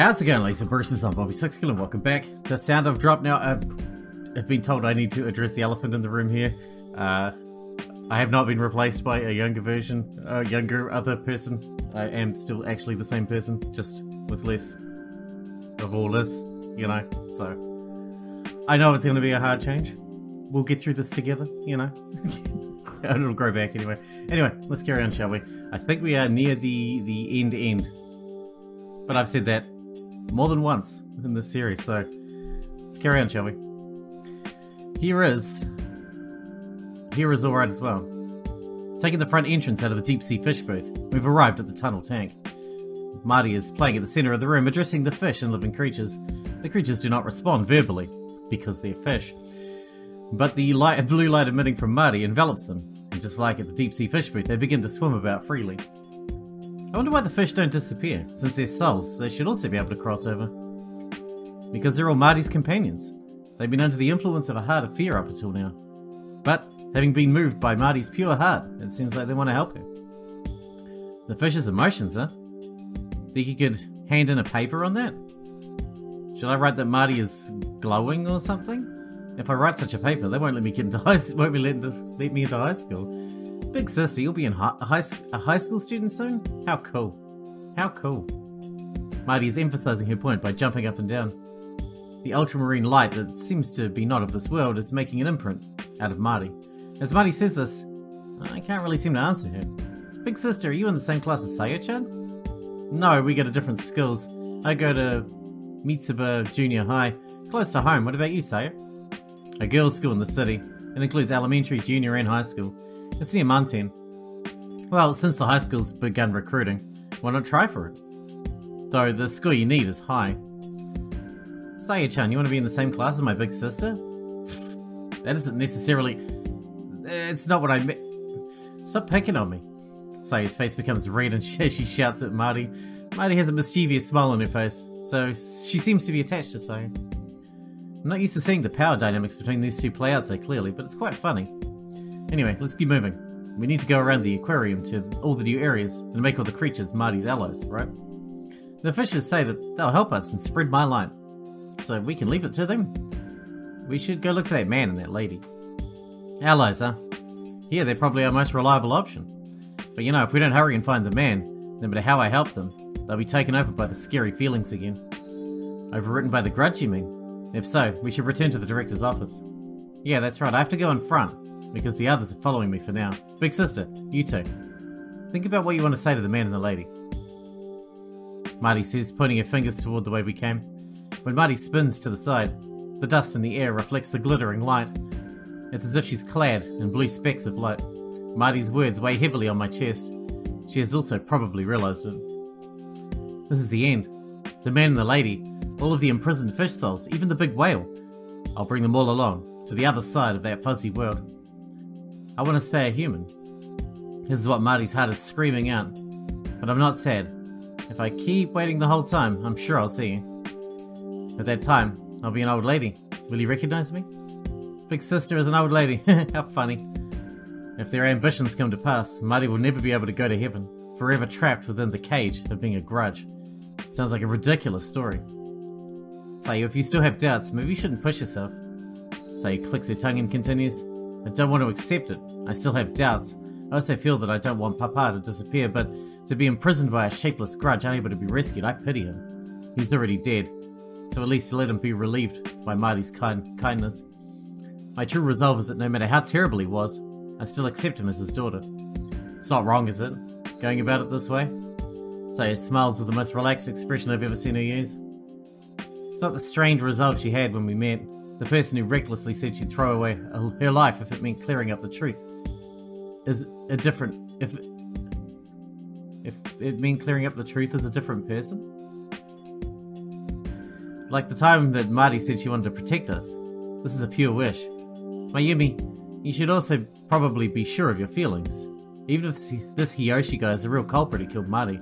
How's it going, Lisa Bruce? I'm Bobby Sixkilla and welcome back The Sound of Drop. Now, I've, I've been told I need to address the elephant in the room here. Uh, I have not been replaced by a younger version, a younger other person. I am still actually the same person, just with less of all this, you know, so... I know it's going to be a hard change. We'll get through this together, you know. and it'll grow back anyway. Anyway, let's carry on, shall we? I think we are near the, the end end. But I've said that more than once in this series, so let's carry on, shall we? Here is... Here is alright as well. Taking the front entrance out of the deep sea fish booth, we've arrived at the tunnel tank. Marty is playing at the center of the room, addressing the fish and living creatures. The creatures do not respond verbally, because they're fish. But the light, blue light emitting from Marty envelops them, and just like at the deep sea fish booth, they begin to swim about freely. I wonder why the fish don't disappear. Since they're souls, they should also be able to cross over. Because they're all Marty's companions. They've been under the influence of a heart of fear up until now. But, having been moved by Marty's pure heart, it seems like they want to help her. The fish's emotions, huh? Think you could hand in a paper on that? Should I write that Marty is glowing or something? If I write such a paper, they won't let me get into high, won't be let, let me into high school. Big sister, you'll be in high, high, a high school student soon? How cool. How cool. Marty is emphasizing her point by jumping up and down. The ultramarine light that seems to be not of this world is making an imprint out of Marty. As Marty says this, I can't really seem to answer her. Big sister, are you in the same class as Sayo-chan? No, we go to different schools. I go to Mitsuba Junior High, close to home. What about you, Sayo? A girls' school in the city. It includes elementary, junior, and high school. It's near Manten. Well, since the high school's begun recruiting, why not try for it? Though the score you need is high. Saya-chan, you want to be in the same class as my big sister? that isn't necessarily... It's not what I meant. Stop picking on me. Saya's face becomes red and she, she shouts at Marty. Marty has a mischievous smile on her face, so she seems to be attached to Saya. I'm not used to seeing the power dynamics between these two play out so clearly, but it's quite funny. Anyway, let's keep moving. We need to go around the aquarium to all the new areas and make all the creatures Marty's allies, right? The fishes say that they'll help us and spread my light. So we can leave it to them. We should go look for that man and that lady. Allies, huh? Yeah, they're probably our most reliable option. But you know, if we don't hurry and find the man, no matter how I help them, they'll be taken over by the scary feelings again. Overwritten by the grudge, you mean? If so, we should return to the director's office. Yeah, that's right, I have to go in front because the others are following me for now. Big sister, you too. Think about what you want to say to the man and the lady. Marty says, pointing her fingers toward the way we came. When Marty spins to the side, the dust in the air reflects the glittering light. It's as if she's clad in blue specks of light. Marty's words weigh heavily on my chest. She has also probably realized it. This is the end. The man and the lady, all of the imprisoned fish souls, even the big whale. I'll bring them all along, to the other side of that fuzzy world. I want to stay a human. This is what Marty's heart is screaming out. But I'm not sad. If I keep waiting the whole time, I'm sure I'll see you. At that time, I'll be an old lady. Will you recognize me? Big sister is an old lady. How funny. If their ambitions come to pass, Marty will never be able to go to heaven, forever trapped within the cage of being a grudge. Sounds like a ridiculous story. Sayu, if you still have doubts, maybe you shouldn't push yourself. Sayu clicks her tongue and continues. I don't want to accept it. I still have doubts. I also feel that I don't want Papa to disappear, but to be imprisoned by a shapeless grudge unable to be rescued, I pity him. He's already dead, so at least let him be relieved by Marty's kind kindness. My true resolve is that no matter how terrible he was, I still accept him as his daughter. It's not wrong, is it? Going about it this way? Saya smiles with the most relaxed expression I've ever seen her use. It's not the strained resolve she had when we met. The person who recklessly said she'd throw away her life if it meant clearing up the truth is a different. If if it meant clearing up the truth is a different person. Like the time that Marty said she wanted to protect us. This is a pure wish. Mayumi, you should also probably be sure of your feelings. Even if this Hiyoshi guy is the real culprit who killed Marty,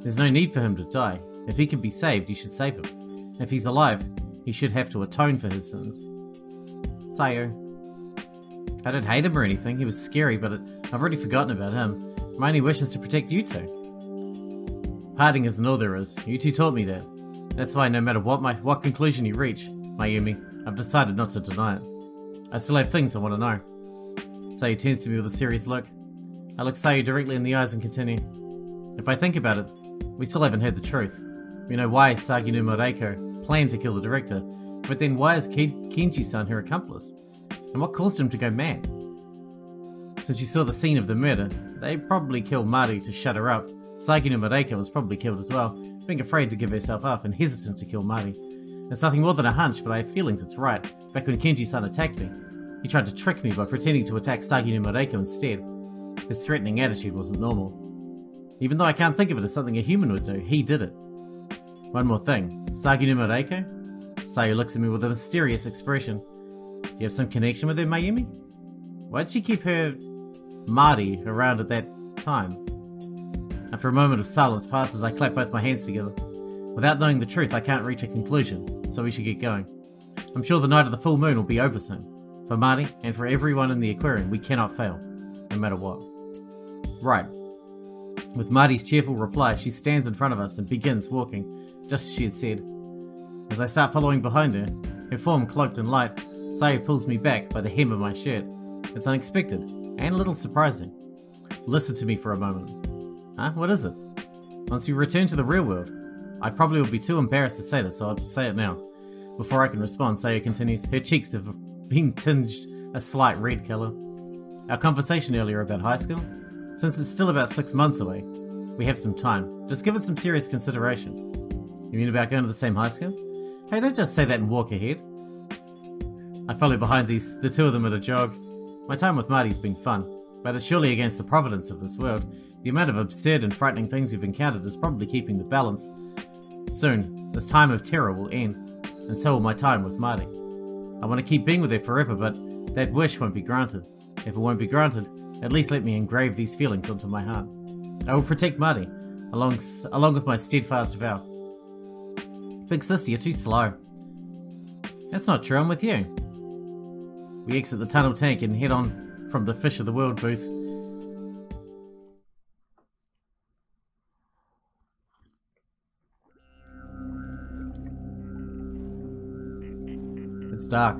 there's no need for him to die. If he can be saved, you should save him. If he's alive, he should have to atone for his sins. Sayo. I don't hate him or anything, he was scary, but it, I've already forgotten about him. My only wish is to protect you two. Parting isn't all there is, you two taught me that. That's why no matter what my what conclusion you reach, Mayumi, I've decided not to deny it. I still have things I want to know. Sayu turns to me with a serious look. I look Sayu directly in the eyes and continue. If I think about it, we still haven't heard the truth. We know why Saginuma Reiko planned to kill the director, but then why is Kenji-san her accomplice? And what caused him to go mad? Since you saw the scene of the murder, they probably killed Mari to shut her up. Saginuma Reiko was probably killed as well, being afraid to give herself up and hesitant to kill Mari. It's nothing more than a hunch, but I have feelings it's right. Back when Kenji-san attacked me, he tried to trick me by pretending to attack Saginuma Reiko instead. His threatening attitude wasn't normal. Even though I can't think of it as something a human would do, he did it. One more thing. Saginuma Reiko? Sayu looks at me with a mysterious expression. Do you have some connection with her, Mayumi? Why'd she keep her Marty around at that time? After a moment of silence passes, I clap both my hands together. Without knowing the truth, I can't reach a conclusion, so we should get going. I'm sure the night of the full moon will be over soon. For Marty, and for everyone in the aquarium, we cannot fail, no matter what. Right. With Marty's cheerful reply, she stands in front of us and begins walking, just as she had said. As I start following behind her, her form cloaked in light, Sayu pulls me back by the hem of my shirt. It's unexpected, and a little surprising. Listen to me for a moment. Huh? What is it? Once we return to the real world, I probably will be too embarrassed to say this, so I'll say it now. Before I can respond, Sayu continues, her cheeks have been tinged a slight red colour. Our conversation earlier about high school? Since it's still about six months away, we have some time. Just give it some serious consideration. You mean about going to the same high school? Hey, don't just say that and walk ahead. I follow behind these, the two of them at a jog. My time with Marty's been fun, but it's surely against the providence of this world. The amount of absurd and frightening things we've encountered is probably keeping the balance. Soon, this time of terror will end, and so will my time with Marty. I want to keep being with her forever, but that wish won't be granted. If it won't be granted, at least let me engrave these feelings onto my heart. I will protect Marty, along, along with my steadfast vow. Big sister, you're too slow. That's not true, I'm with you. We exit the tunnel tank and head on from the Fish of the World booth It's dark.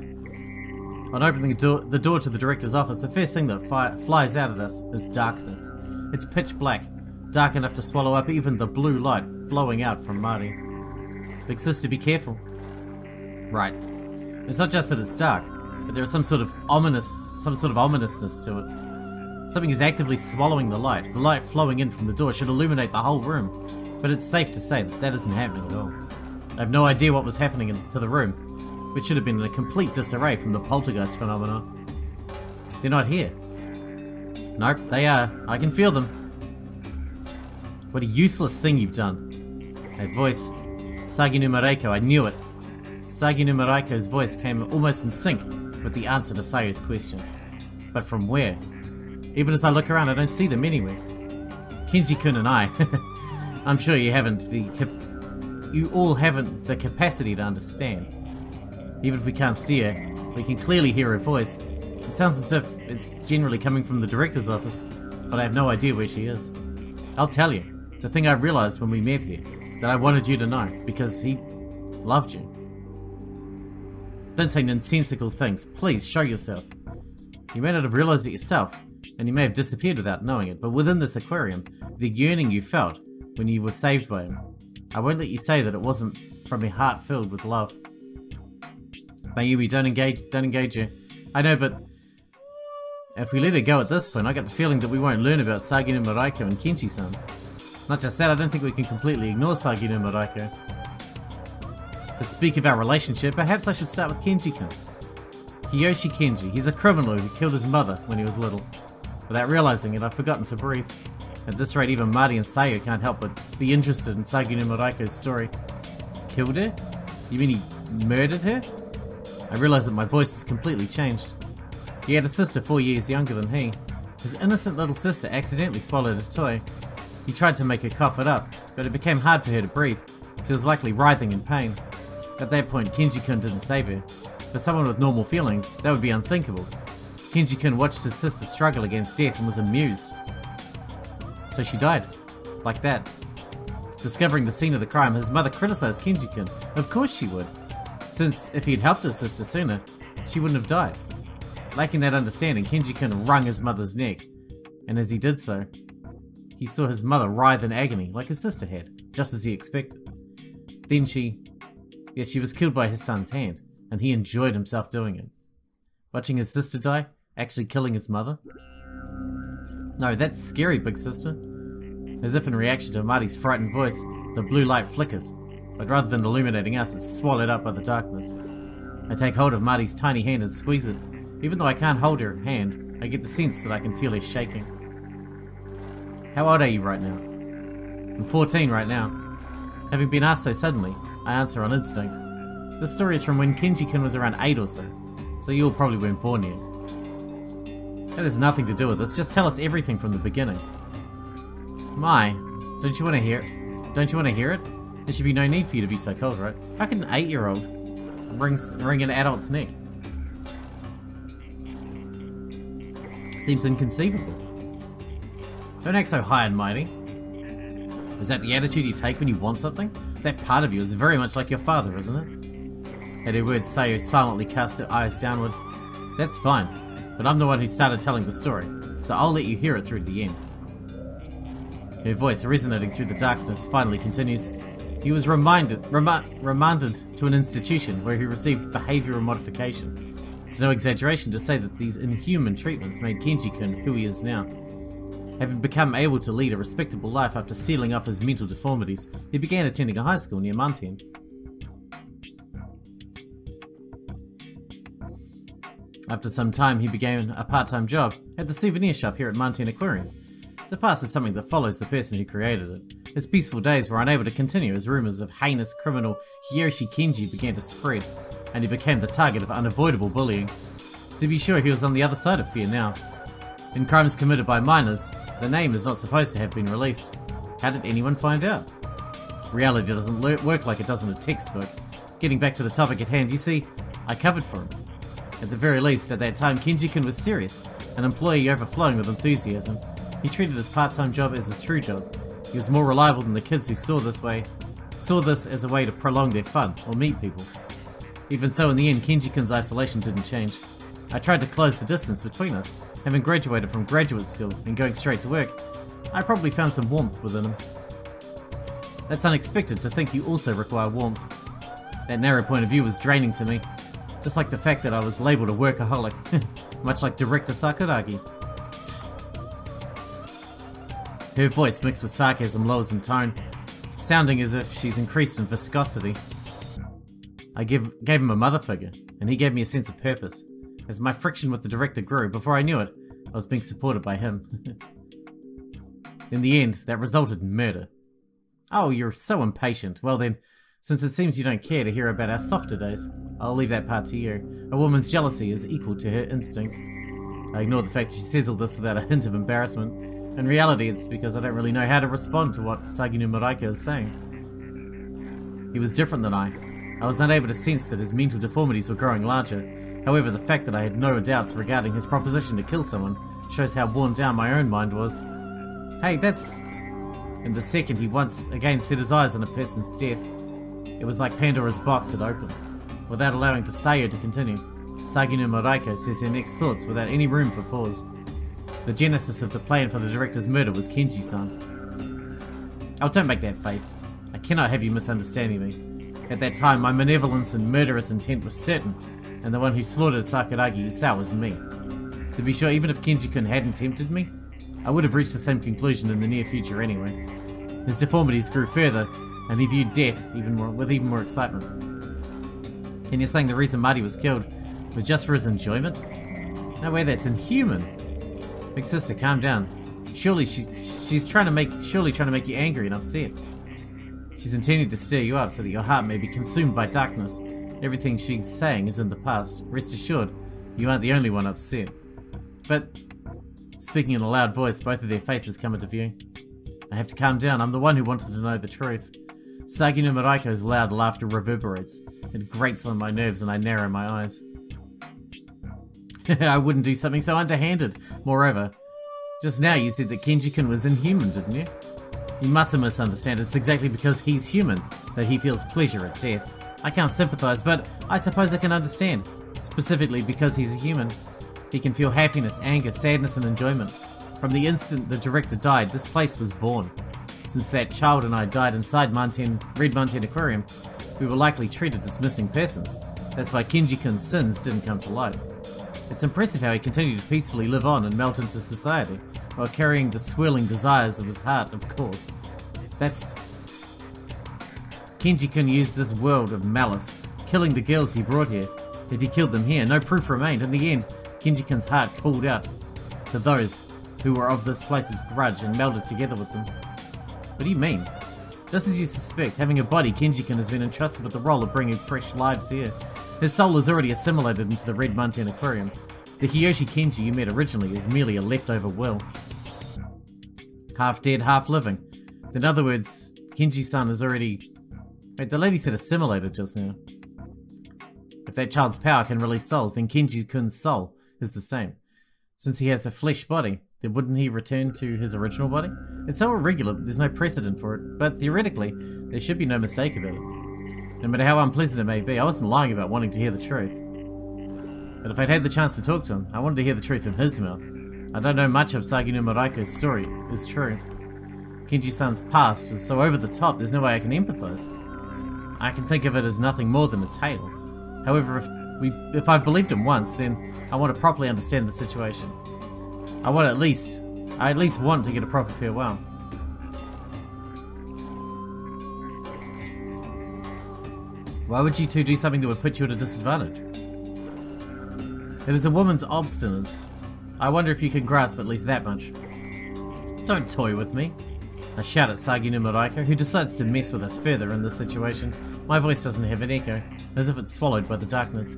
On opening the door, the door to the director's office, the first thing that flies out at us is darkness. It's pitch black, dark enough to swallow up even the blue light flowing out from Marty. Big sister, be careful. Right. It's not just that it's dark, but there is some sort of ominous, some sort of ominousness to it. Something is actively swallowing the light. The light flowing in from the door should illuminate the whole room, but it's safe to say that that isn't happening at all. I have no idea what was happening in, to the room, which should have been in a complete disarray from the poltergeist phenomenon. They're not here. Nope, they are. I can feel them. What a useless thing you've done. That voice. Saginuma Reiko, I knew it. Saginuma Reiko's voice came almost in sync with the answer to Sayu's question. But from where? Even as I look around, I don't see them anywhere. Kenji-kun and I. I'm sure you haven't the you all haven't the capacity to understand. Even if we can't see her, we can clearly hear her voice. It sounds as if it's generally coming from the director's office, but I have no idea where she is. I'll tell you, the thing I realized when we met here, that I wanted you to know, because he loved you. Don't say nonsensical things, please show yourself. You may not have realized it yourself, and you may have disappeared without knowing it, but within this aquarium, the yearning you felt when you were saved by him, I won't let you say that it wasn't from a heart filled with love. Mayumi, don't engage, don't engage her. I know, but if we let it go at this point, I get the feeling that we won't learn about Saginuma Reiko and Kenji-san. Not just that, I don't think we can completely ignore Saginuma Reiko. To speak of our relationship, perhaps I should start with Kenji-kun. Hiyoshi Kenji, he's a criminal who killed his mother when he was little. Without realizing it, I've forgotten to breathe. At this rate, even Marty and Sayu can't help but be interested in Saginuma Reiko's story. Killed her? You mean he murdered her? I realize that my voice has completely changed. He had a sister four years younger than he. His innocent little sister accidentally swallowed a toy. He tried to make her cough it up, but it became hard for her to breathe. She was likely writhing in pain. At that point, Kenji-kun didn't save her. For someone with normal feelings, that would be unthinkable. Kenji-kun watched his sister struggle against death and was amused. So she died. Like that. Discovering the scene of the crime, his mother criticized Kenji-kun. Of course she would, since if he'd helped his sister sooner, she wouldn't have died. Lacking that understanding, Kenji-kun wrung his mother's neck, and as he did so, he saw his mother writhe in agony like his sister had, just as he expected. Then she... Yes, she was killed by his son's hand, and he enjoyed himself doing it. Watching his sister die, actually killing his mother? No, that's scary, big sister. As if in reaction to Marty's frightened voice, the blue light flickers, but rather than illuminating us, it's swallowed up by the darkness. I take hold of Marty's tiny hand and squeeze it. Even though I can't hold her hand, I get the sense that I can feel her shaking. How old are you right now? I'm 14 right now. Having been asked so suddenly, I answer on instinct. This story is from when Kenji-kun was around 8 or so, so you all probably weren't born yet. That has nothing to do with this, just tell us everything from the beginning. My, don't you want to hear it? Don't you want to hear it? There should be no need for you to be so cold, right? How can an 8-year-old wring, wring an adult's neck? Seems inconceivable. Don't act so high and mighty. Is that the attitude you take when you want something? That part of you is very much like your father, isn't it? At her words, Sayo silently cast her eyes downward. That's fine, but I'm the one who started telling the story, so I'll let you hear it through to the end. Her voice, resonating through the darkness, finally continues. He was reminded, remi remanded to an institution where he received behavioral modification. It's no exaggeration to say that these inhuman treatments made Kenji-kun who he is now. Having become able to lead a respectable life after sealing off his mental deformities, he began attending a high school near Manten. After some time, he began a part-time job at the souvenir shop here at Manten Aquarium. The past is something that follows the person who created it. His peaceful days were unable to continue as rumors of heinous criminal Hiyoshi Kenji began to spread, and he became the target of unavoidable bullying. To be sure, he was on the other side of fear now. In crimes committed by minors, the name is not supposed to have been released. How did anyone find out? Reality doesn't work like it does in a textbook. Getting back to the topic at hand, you see, I covered for him. At the very least, at that time, Kenji-kun was serious, an employee overflowing with enthusiasm. He treated his part-time job as his true job. He was more reliable than the kids who saw this way, saw this as a way to prolong their fun or meet people. Even so, in the end, Kenji-kun's isolation didn't change. I tried to close the distance between us, Having graduated from graduate school and going straight to work, I probably found some warmth within him. That's unexpected to think you also require warmth. That narrow point of view was draining to me, just like the fact that I was labelled a workaholic, much like director Sakuragi. Her voice mixed with sarcasm lowers in tone, sounding as if she's increased in viscosity. I give, gave him a mother figure, and he gave me a sense of purpose. As my friction with the director grew, before I knew it, I was being supported by him. in the end, that resulted in murder. Oh, you're so impatient. Well then, since it seems you don't care to hear about our softer days, I'll leave that part to you. A woman's jealousy is equal to her instinct. I ignore the fact she says all this without a hint of embarrassment. In reality, it's because I don't really know how to respond to what Saginuma Reiko is saying. He was different than I. I was unable to sense that his mental deformities were growing larger, However, the fact that I had no doubts regarding his proposition to kill someone shows how worn down my own mind was. Hey, that's... In the second he once again set his eyes on a person's death, it was like Pandora's box had opened. Without allowing Sayo to continue, Saginuma Reiko says her next thoughts without any room for pause. The genesis of the plan for the director's murder was Kenji-san. Oh, don't make that face. I cannot have you misunderstanding me. At that time, my malevolence and murderous intent was certain, and the one who slaughtered Sakuragi Isao was me. To be sure, even if Kenji-kun hadn't tempted me, I would have reached the same conclusion in the near future anyway. His deformities grew further, and he viewed death even more with even more excitement. And you're saying the reason Marty was killed was just for his enjoyment? No way, that's inhuman. Big sister, calm down. Surely she, she's trying to make surely trying to make you angry and upset. She's intending to stir you up so that your heart may be consumed by darkness Everything she's saying is in the past. Rest assured, you aren't the only one upset. But, speaking in a loud voice, both of their faces come into view. I have to calm down, I'm the one who wanted to know the truth. Saginuma Reiko's loud laughter reverberates. It grates on my nerves and I narrow my eyes. I wouldn't do something so underhanded. Moreover, just now you said that Kenji-kun was inhuman, didn't you? You mustn't misunderstand, it's exactly because he's human that he feels pleasure at death. I can't sympathize, but I suppose I can understand. Specifically because he's a human. He can feel happiness, anger, sadness, and enjoyment. From the instant the director died, this place was born. Since that child and I died inside Manten, Red Manten Aquarium, we were likely treated as missing persons. That's why Kenji-kun's sins didn't come to light. It's impressive how he continued to peacefully live on and melt into society, while carrying the swirling desires of his heart, of course. That's... Kenji-kun used this world of malice, killing the girls he brought here. If he killed them here, no proof remained. In the end, Kenji-kun's heart called out to those who were of this place's grudge and melded together with them. What do you mean? Just as you suspect, having a body, Kenji-kun has been entrusted with the role of bringing fresh lives here. His soul is already assimilated into the Red Manten Aquarium. The Hiyoshi Kenji you met originally is merely a leftover will. Half dead, half living. In other words, Kenji-san is already... Wait, the lady said assimilated just now. If that child's power can release souls, then Kenji-kun's soul is the same. Since he has a flesh body, then wouldn't he return to his original body? It's so irregular that there's no precedent for it, but theoretically, there should be no mistake about it. No matter how unpleasant it may be, I wasn't lying about wanting to hear the truth. But if I'd had the chance to talk to him, I wanted to hear the truth from his mouth. I don't know much of Saginuma Reiko's story, is true. Kenji-san's past is so over the top, there's no way I can empathize. I can think of it as nothing more than a tale. However, if, we, if I've believed him once, then I want to properly understand the situation. I want at least, I at least want to get a proper farewell. Why would you two do something that would put you at a disadvantage? It is a woman's obstinance. I wonder if you can grasp at least that much. Don't toy with me. I shout at Saginuma Reiko, who decides to mess with us further in this situation. My voice doesn't have an echo, as if it's swallowed by the darkness.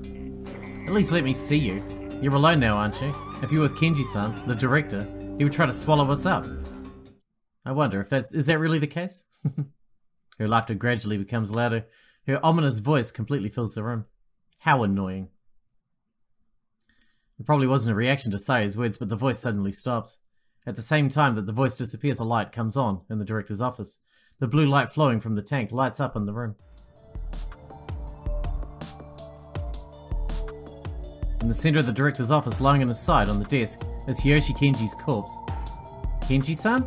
At least let me see you. You're alone now, aren't you? If you were with Kenji-san, the director, he would try to swallow us up. I wonder if that is that really the case? Her laughter gradually becomes louder. Her ominous voice completely fills the room. How annoying. It probably wasn't a reaction to Saya's words, but the voice suddenly stops. At the same time that the voice disappears, a light comes on in the director's office. The blue light flowing from the tank lights up in the room. In the center of the director's office, lying on his side on the desk, is Hiyoshi Kenji's corpse. Kenji-san?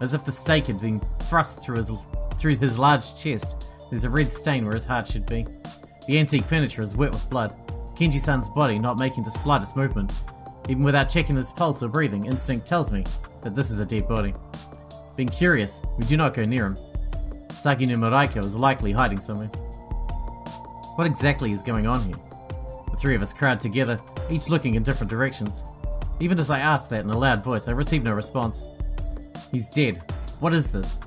As if the stake had been thrust through his, through his large chest, there's a red stain where his heart should be. The antique furniture is wet with blood. Kenji-san's body not making the slightest movement. Even without checking his pulse or breathing, instinct tells me that this is a dead body. Being curious, we do not go near him. Saginuma Reiko is likely hiding somewhere. What exactly is going on here? The three of us crowd together, each looking in different directions. Even as I ask that in a loud voice, I receive no response. He's dead. What is this?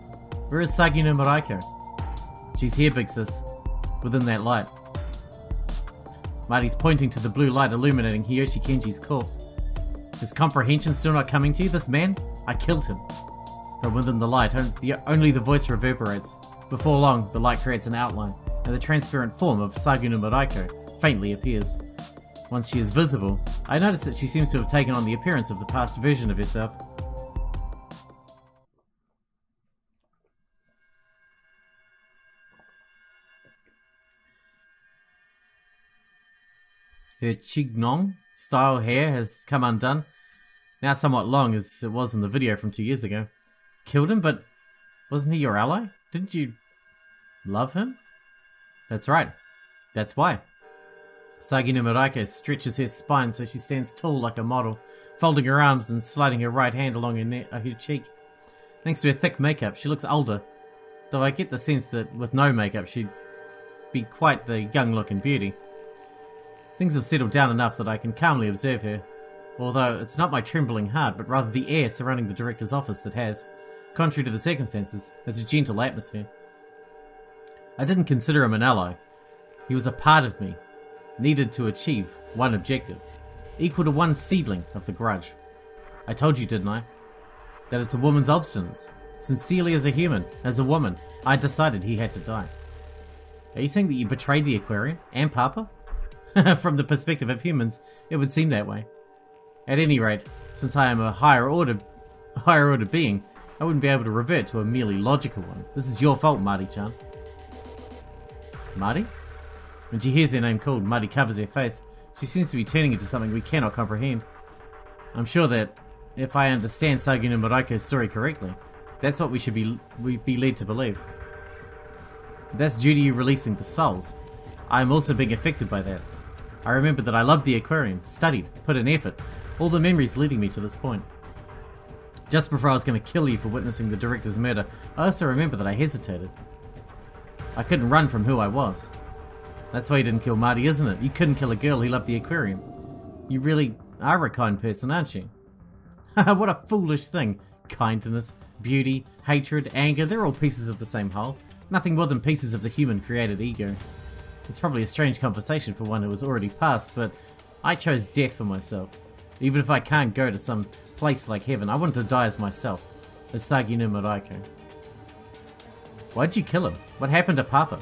Where is Saginuma Reiko? She's here, Big Sis. Within that light. Marty's pointing to the blue light illuminating Hiyoshi Kenji's corpse. Is comprehension still not coming to you? This man? I killed him. From within the light, only the voice reverberates. Before long, the light creates an outline, and the transparent form of Saginuma Reiko faintly appears. Once she is visible, I notice that she seems to have taken on the appearance of the past version of herself. Her chignon style hair has come undone, now somewhat long as it was in the video from two years ago. Killed him, but wasn't he your ally? Didn't you love him? That's right. That's why. Saginuma Reiko stretches her spine so she stands tall like a model, folding her arms and sliding her right hand along her, uh, her cheek. Thanks to her thick makeup, she looks older, though I get the sense that with no makeup she'd be quite the young-looking beauty. Things have settled down enough that I can calmly observe her, although it's not my trembling heart, but rather the air surrounding the director's office that has, contrary to the circumstances, as a gentle atmosphere. I didn't consider him an ally. He was a part of me, needed to achieve one objective, equal to one seedling of the grudge. I told you, didn't I? That it's a woman's obstinance. Sincerely as a human, as a woman, I decided he had to die. Are you saying that you betrayed the aquarium and Papa? From the perspective of humans, it would seem that way. At any rate, since I am a higher order, higher order being, I wouldn't be able to revert to a merely logical one. This is your fault, Marty-chan. Marty? When she hears her name called, Marty covers her face. She seems to be turning into something we cannot comprehend. I'm sure that if I understand Saginuma Reiko's story correctly, that's what we should be we be led to believe. That's due to you releasing the souls. I am also being affected by that. I remember that I loved the aquarium, studied, put in effort, all the memories leading me to this point. Just before I was going to kill you for witnessing the director's murder, I also remember that I hesitated. I couldn't run from who I was. That's why you didn't kill Marty, isn't it? You couldn't kill a girl who loved the aquarium. You really are a kind person, aren't you? what a foolish thing. Kindness, beauty, hatred, anger, they're all pieces of the same whole. Nothing more than pieces of the human created ego. It's probably a strange conversation for one who has already passed, but I chose death for myself. Even if I can't go to some place like heaven, I want to die as myself, as Saginuma Reiko. Why'd you kill him? What happened to Papa?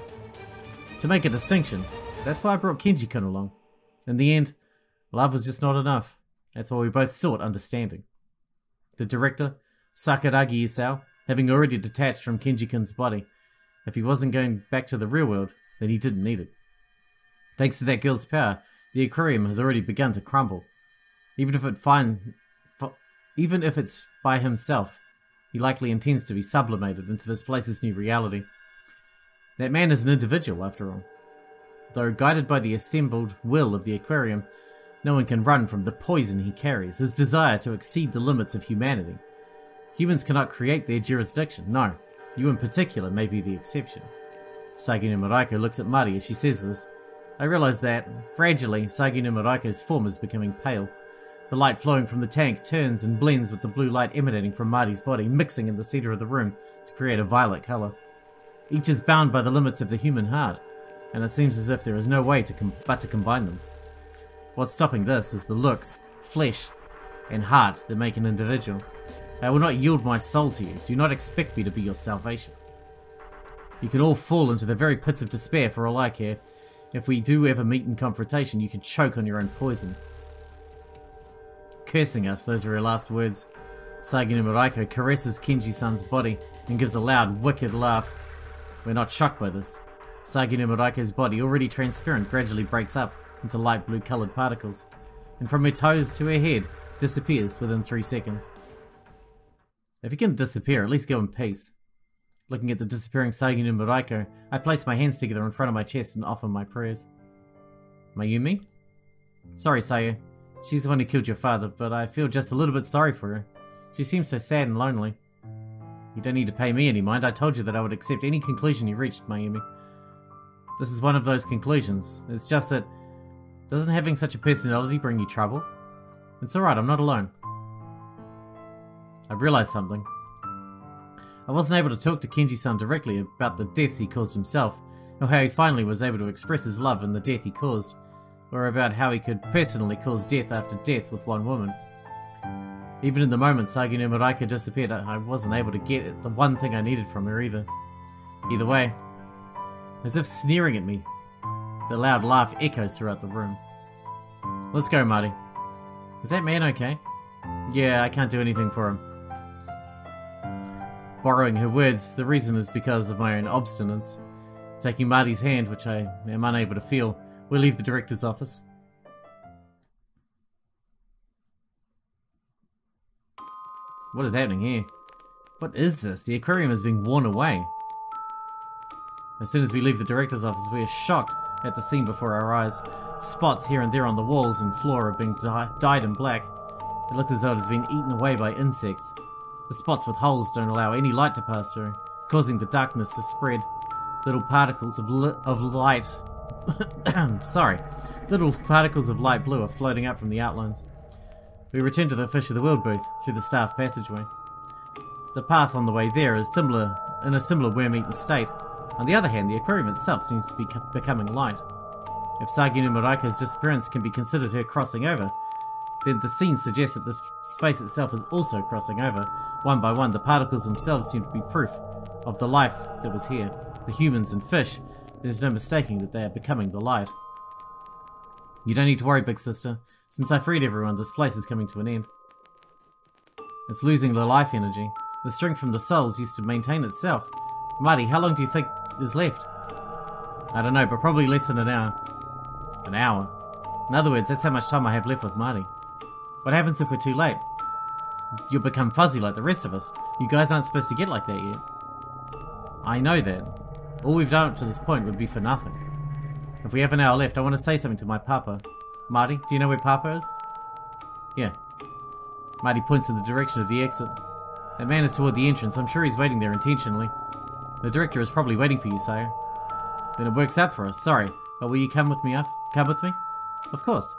To make a distinction, that's why I brought Kenji-kun along. In the end, love was just not enough. That's why we both sought understanding. The director, Sakuragi Isao, having already detached from Kenji-kun's body, if he wasn't going back to the real world, then he didn't need it. Thanks to that girl's power, the aquarium has already begun to crumble. Even if it finds, even if it's by himself, he likely intends to be sublimated into this place's new reality. That man is an individual, after all. Though guided by the assembled will of the aquarium, no one can run from the poison he carries, his desire to exceed the limits of humanity. Humans cannot create their jurisdiction, no. You in particular may be the exception. Saginuma Reiko looks at Mari as she says this. I realize that, gradually, Saginuma Reiko's form is becoming pale. The light flowing from the tank turns and blends with the blue light emanating from Marty's body, mixing in the center of the room to create a violet color. Each is bound by the limits of the human heart, and it seems as if there is no way to but to combine them. What's stopping this is the looks, flesh, and heart that make an individual. I will not yield my soul to you. Do not expect me to be your salvation. You can all fall into the very pits of despair for all I care. If we do ever meet in confrontation, you can choke on your own poison. Cursing us, those were her last words. Saginuma Reiko caresses Kenji-san's body and gives a loud, wicked laugh. We're not shocked by this. Saginuma Reiko's body, already transparent, gradually breaks up into light blue coloured particles, and from her toes to her head, disappears within three seconds. If he can disappear, at least go in peace. Looking at the disappearing Saginuma Reiko, I place my hands together in front of my chest and offer my prayers. Mayumi? Sorry, Sayu. She's the one who killed your father, but I feel just a little bit sorry for her. She seems so sad and lonely. You don't need to pay me any mind. I told you that I would accept any conclusion you reached, Mayumi. This is one of those conclusions. It's just that... Doesn't having such a personality bring you trouble? It's alright, I'm not alone. I realized something. I wasn't able to talk to Kenji-san directly about the deaths he caused himself, or how he finally was able to express his love in the death he caused, or about how he could personally cause death after death with one woman. Even in the moment Saginuma Reiko disappeared, I wasn't able to get the one thing I needed from her either. Either way, as if sneering at me, the loud laugh echoes throughout the room. Let's go, Marty. Is that man okay? Yeah, I can't do anything for him. Borrowing her words, the reason is because of my own obstinance. Taking Marty's hand, which I am unable to feel, we leave the director's office. What is happening here? What is this? The aquarium is being worn away. As soon as we leave the director's office, we are shocked at the scene before our eyes. Spots here and there on the walls and floor are being di dyed in black. It looks as though it has been eaten away by insects. The spots with holes don't allow any light to pass through, causing the darkness to spread. Little particles of, li of light... sorry. Little particles of light blue are floating up from the outlines. We return to the Fish of the World booth through the staff passageway. The path on the way there is similar in a similar worm-eaten state. On the other hand, the aquarium itself seems to be becoming light. If Saginuma Reiko's disappearance can be considered her crossing over, then the scene suggests that the space itself is also crossing over. One by one, the particles themselves seem to be proof of the life that was here. The humans and fish, there's no mistaking that they are becoming the light. You don't need to worry, big sister. Since I freed everyone, this place is coming to an end. It's losing the life energy. The strength from the souls used to maintain itself. Marty, how long do you think is left? I don't know, but probably less than an hour. An hour? In other words, that's how much time I have left with Marty. What happens if we're too late? You'll become fuzzy like the rest of us. You guys aren't supposed to get like that yet. I know that. All we've done up to this point would be for nothing. If we have an hour left, I want to say something to my papa. Marty, do you know where papa is? Yeah. Marty points in the direction of the exit. That man is toward the entrance. I'm sure he's waiting there intentionally. The director is probably waiting for you, sire. Then it works out for us. Sorry, but will you come with me up? Come with me? Of course.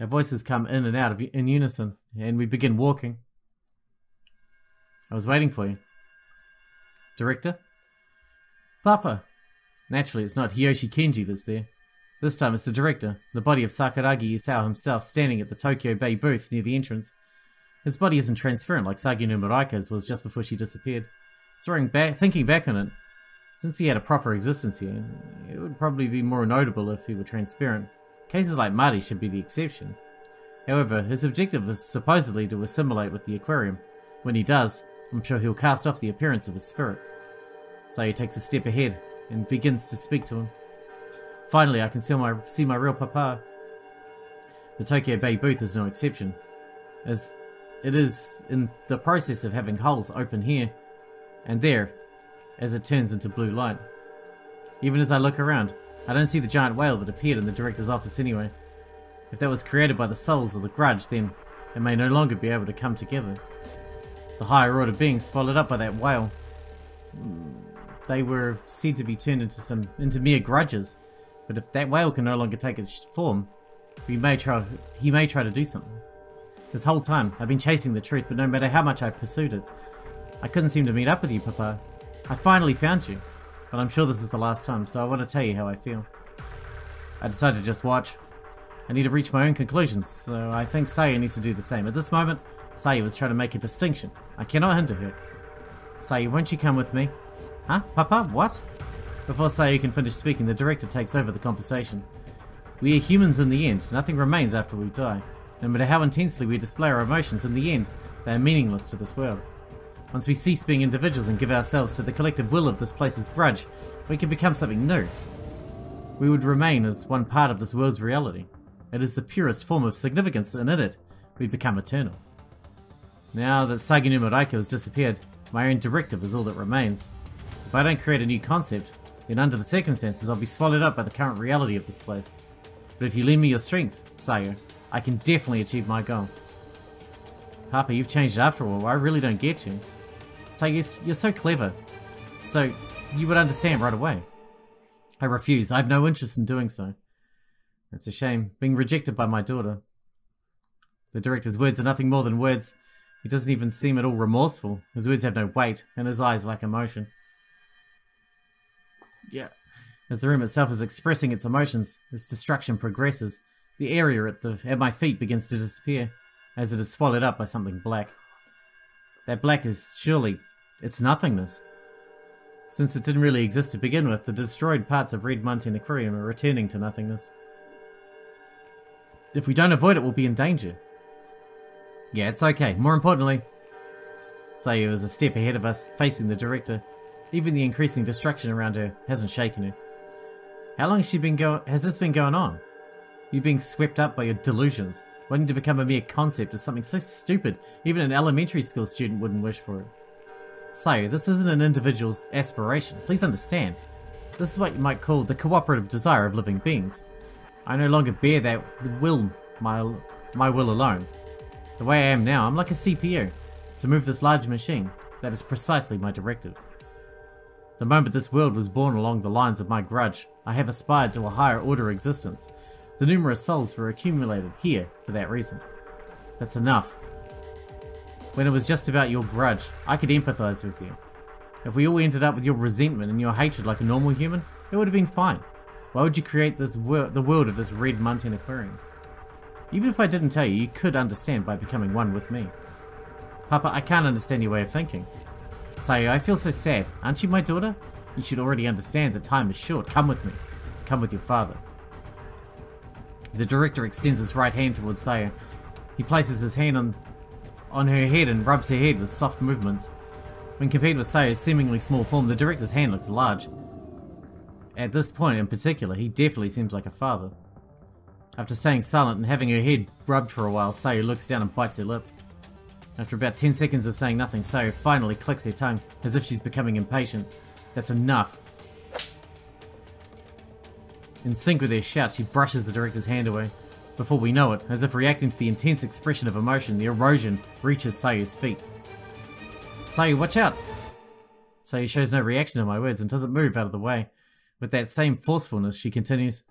Our voices come in and out of in unison, and we begin walking. I was waiting for you. Director? Papa! Naturally, it's not Hiyoshi Kenji that's there. This time it's the director, the body of Sakuragi Isao himself, standing at the Tokyo Bay booth near the entrance. His body isn't transparent like Saginuma Reiko's was just before she disappeared. Throwing back, thinking back on it, since he had a proper existence here, it would probably be more notable if he were transparent. Cases like Marty should be the exception. However, his objective is supposedly to assimilate with the aquarium. When he does, I'm sure he'll cast off the appearance of his spirit. So he takes a step ahead and begins to speak to him. Finally, I can see my, see my real papa. The Tokyo Bay booth is no exception, as it is in the process of having holes open here and there as it turns into blue light. Even as I look around, I don't see the giant whale that appeared in the director's office anyway. If that was created by the souls of the grudge, then it may no longer be able to come together. The higher order beings swallowed up by that whale, they were said to be turned into some into mere grudges. But if that whale can no longer take its form, we may try he may try to do something. This whole time, I've been chasing the truth, but no matter how much I pursued it, I couldn't seem to meet up with you, Papa. I finally found you, but I'm sure this is the last time, so I want to tell you how I feel. I decided to just watch. I need to reach my own conclusions, so I think Saya needs to do the same. At this moment, Saya was trying to make a distinction. I cannot hinder her. Saya, won't you come with me? Huh? Papa? What? Before Saya can finish speaking, the director takes over the conversation. We are humans in the end. Nothing remains after we die. No matter how intensely we display our emotions, in the end, they are meaningless to this world. Once we cease being individuals and give ourselves to the collective will of this place's grudge, we can become something new. We would remain as one part of this world's reality. It is the purest form of significance, and in it, we become eternal. Now that Saginuma Reiko has disappeared, my own directive is all that remains. If I don't create a new concept, then under the circumstances I'll be swallowed up by the current reality of this place. But if you lend me your strength, Sayo, I can definitely achieve my goal. Papa, you've changed after all, I really don't get you. You're, you're so clever. So, you would understand right away. I refuse, I have no interest in doing so. It's a shame, being rejected by my daughter. The director's words are nothing more than words. He doesn't even seem at all remorseful. His words have no weight, and his eyes lack emotion. Yeah. As the room itself is expressing its emotions, its destruction progresses. The area at, the, at my feet begins to disappear, as it is swallowed up by something black. That black is surely its nothingness. Since it didn't really exist to begin with, the destroyed parts of Red Manten Aquarium are returning to nothingness. If we don't avoid it, we'll be in danger. Yeah, it's okay. More importantly, Sayu is a step ahead of us, facing the director. Even the increasing destruction around her hasn't shaken her. How long has she been go has this been going on? You being swept up by your delusions, wanting to become a mere concept is something so stupid, even an elementary school student wouldn't wish for it. So, this isn't an individual's aspiration, please understand. This is what you might call the cooperative desire of living beings. I no longer bear that will, my, my will alone. The way I am now, I'm like a CPU. To move this large machine, that is precisely my directive. The moment this world was born along the lines of my grudge, I have aspired to a higher order existence. The numerous souls were accumulated here for that reason. That's enough. When it was just about your grudge, I could empathize with you. If we all ended up with your resentment and your hatred like a normal human, it would have been fine. Why would you create this wor the world of this red Manten aquarium? Even if I didn't tell you, you could understand by becoming one with me. Papa, I can't understand your way of thinking. Sayo, I feel so sad. Aren't you my daughter? You should already understand the time is short. Come with me. Come with your father. The director extends his right hand towards Sayo. He places his hand on, on her head and rubs her head with soft movements. When compared with Sayo's seemingly small form, the director's hand looks large. At this point in particular, he definitely seems like a father. After staying silent and having her head rubbed for a while, Sayo looks down and bites her lip. After about 10 seconds of saying nothing, Sayo finally clicks her tongue, as if she's becoming impatient. That's enough. In sync with her shout, she brushes the director's hand away. Before we know it, as if reacting to the intense expression of emotion, the erosion reaches Sayo's feet. Sayo, watch out! Sayo shows no reaction to my words and doesn't move out of the way. With that same forcefulness, she continues,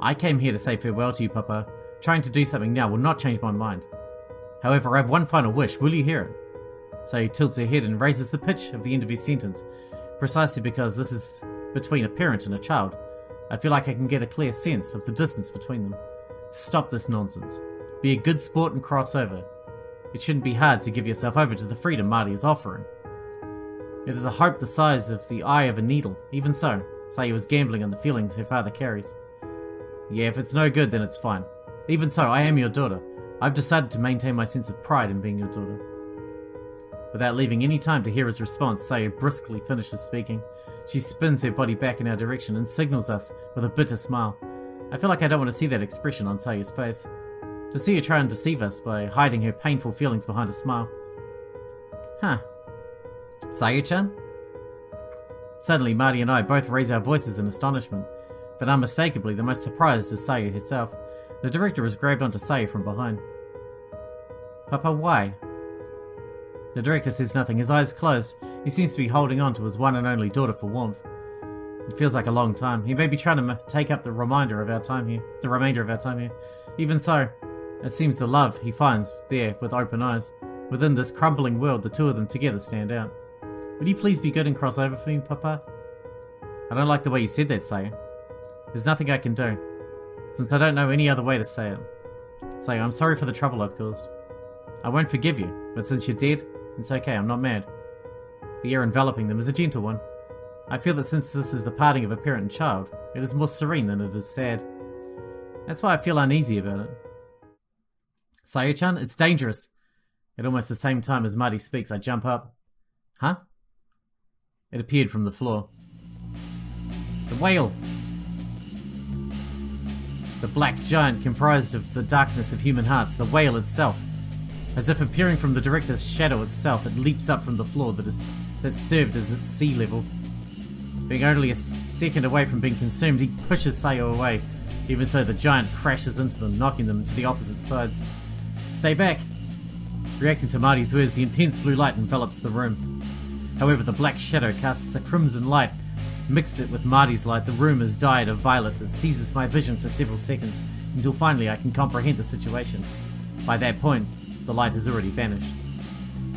I came here to say farewell to you, Papa. Trying to do something now will not change my mind. However, I have one final wish. Will you hear it? Sayo tilts her head and raises the pitch of the end of his sentence, precisely because this is between a parent and a child. I feel like I can get a clear sense of the distance between them. Stop this nonsense. Be a good sport and cross over. It shouldn't be hard to give yourself over to the freedom Marty is offering. It is a hope the size of the eye of a needle. Even so, Sayo was gambling on the feelings her father carries. Yeah, if it's no good, then it's fine. Even so, I am your daughter. I've decided to maintain my sense of pride in being your daughter. Without leaving any time to hear his response, Sayo briskly finishes speaking. She spins her body back in our direction and signals us with a bitter smile. I feel like I don't want to see that expression on Sayo's face. To see her try and deceive us by hiding her painful feelings behind a smile. Huh. Sayo-chan? Suddenly, Marty and I both raise our voices in astonishment but unmistakably the most surprised is Sayo herself. The director has grabbed onto Sayo from behind. Papa, why? The director says nothing, his eyes closed. He seems to be holding on to his one and only daughter for warmth. It feels like a long time. He may be trying to take up the reminder of our time here, the remainder of our time here. Even so, it seems the love he finds there with open eyes. Within this crumbling world, the two of them together stand out. Would you please be good and cross over for me, Papa? I don't like the way you said that, Sayo. There's nothing I can do, since I don't know any other way to say it. Say, I'm sorry for the trouble I've caused. I won't forgive you, but since you're dead, it's okay, I'm not mad. The air enveloping them is a gentle one. I feel that since this is the parting of a parent and child, it is more serene than it is sad. That's why I feel uneasy about it. Sayo-chan, it's dangerous. At almost the same time as Marty speaks, I jump up. Huh? It appeared from the floor. The whale! The black giant comprised of the darkness of human hearts, the whale itself. As if appearing from the director's shadow itself, it leaps up from the floor that is that served as its sea level. Being only a second away from being consumed, he pushes Sayo away. Even so, the giant crashes into them, knocking them to the opposite sides. Stay back! Reacting to Marty's words, the intense blue light envelops the room. However, the black shadow casts a crimson light Mixed it with Marty's light, the room has dyed a violet that seizes my vision for several seconds, until finally I can comprehend the situation. By that point, the light has already vanished.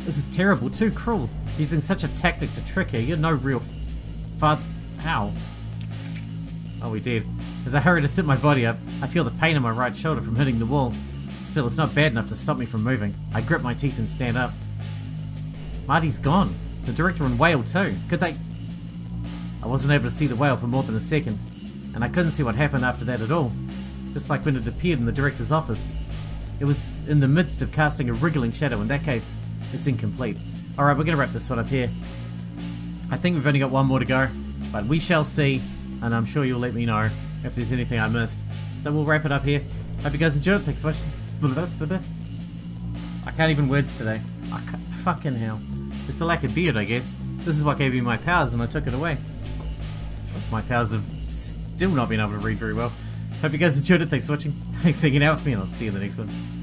This is terrible, too cruel. Using such a tactic to trick her, you're no real fud. How? Oh, we did. As I hurry to sit my body up, I feel the pain in my right shoulder from hitting the wall. Still, it's not bad enough to stop me from moving. I grip my teeth and stand up. Marty's gone. The director and Whale too. Could they... I wasn't able to see the whale for more than a second, and I couldn't see what happened after that at all, just like when it appeared in the director's office. It was in the midst of casting a wriggling shadow, in that case, it's incomplete. Alright, we're gonna wrap this one up here. I think we've only got one more to go, but we shall see, and I'm sure you'll let me know if there's anything I missed. So we'll wrap it up here. Hope you guys enjoyed it. Thanks so much. I can't even words today. I can't, fucking hell. It's the lack of beard, I guess. This is what gave me my powers and I took it away my powers have still not been able to read very well. Hope you guys enjoyed it. Thanks for watching. Thanks for hanging out with me, and I'll see you in the next one.